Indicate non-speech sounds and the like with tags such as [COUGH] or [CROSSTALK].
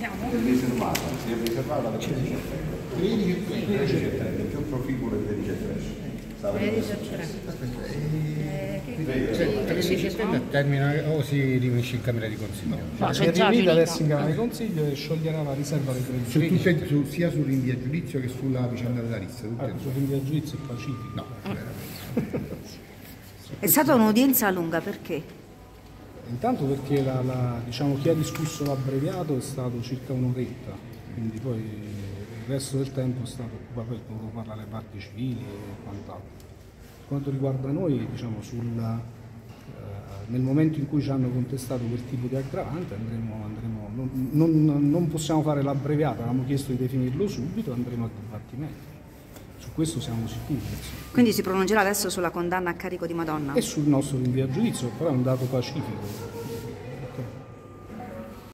Siamo? È riservata, si è riservata per il 13 settembre. 13 settembre, più proficuo del 13 settembre. Sta vedendo 13 a 3. Cioè, 13 settembre termina o si riunisce in Camera di Consiglio? Ma c'è si è riunita adesso in Camera di Consiglio e scioglierà la riserva dei 13. Su tutte- su- sia sul rinvio a giudizio che sulla vicenda della lista. e Ah, sul rinvio a giudizio è pacifico. No, [LAUGHS] È stata un'udienza lunga perché? Intanto perché la- la- diciamo, chi ha discusso l'abbreviato è stato circa un'oretta, quindi poi il resto del tempo è stato occupato per parlare le parti civili e quant'altro. Per quanto riguarda noi, diciamo, sul, eh, nel momento in cui ci hanno contestato quel tipo di aggravante andremo, andremo- non, non- non possiamo fare l'abbreviato, avevamo chiesto di definirlo subito, andremo al dibattimento. Su questo siamo sicuri. Quindi si pronuncerà adesso sulla condanna a carico di Madonna? E sul nostro rinvio a giudizio, però è un dato pacifico.